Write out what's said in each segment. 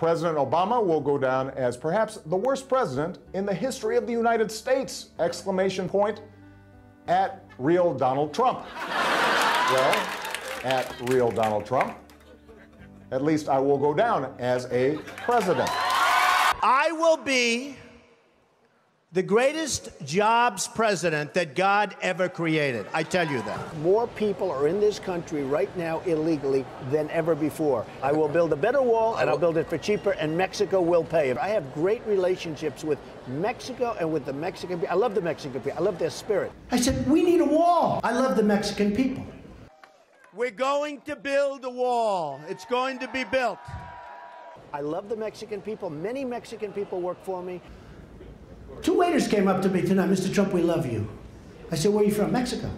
President Obama will go down as perhaps the worst president in the history of the United States! Exclamation point at real Donald Trump. well, at real Donald Trump, at least I will go down as a president. I will be the greatest jobs president that God ever created. I tell you that. More people are in this country right now illegally than ever before. I will build a better wall and I'll build it for cheaper, and Mexico will pay it. I have great relationships with Mexico and with the Mexican people. I love the Mexican people, I love their spirit. I said, We need a wall. I love the Mexican people. We're going to build a wall, it's going to be built. I love the Mexican people. Many Mexican people work for me. Two waiters came up to me tonight, Mr. Trump, we love you. I said, Where are you from? Mexico.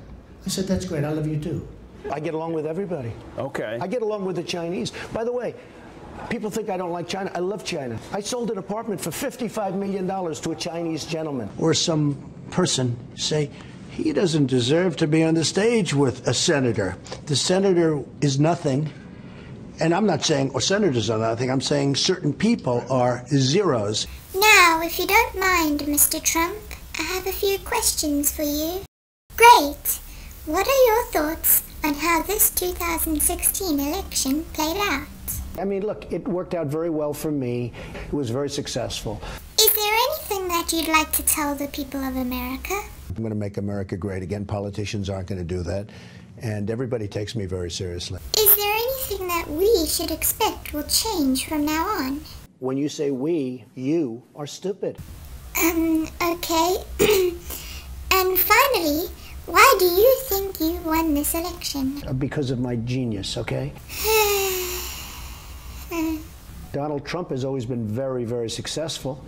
I said, That's great, I love you too. I get along with everybody. Okay. I get along with the Chinese. By the way, people think I don't like China. I love China. I sold an apartment for $55 million to a Chinese gentleman. Or some person say, he doesn't deserve to be on the stage with a senator. The senator is nothing. And I'm not saying, or senators are nothing, I'm saying certain people are zeros. Now, if you don't mind, Mr. Trump, I have a few questions for you. Great! What are your thoughts on how this 2016 election played out? I mean, look, it worked out very well for me. It was very successful. Is there anything that you'd like to tell the people of America? I'm going to make America great again. Politicians aren't going to do that. And everybody takes me very seriously. Is there anything that we should expect will change from now on? When you say we, you are stupid. Um, okay. and finally, why do you think you won this election? Uh, Because of my genius, okay? Donald Trump has always been very, very successful.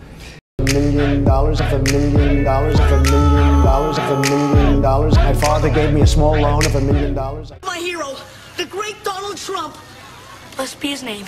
A million dollars, of a million dollars, of a million dollars, of a million dollars. My father gave me a small loan of a million dollars. My hero, the great Donald Trump. Must be his name.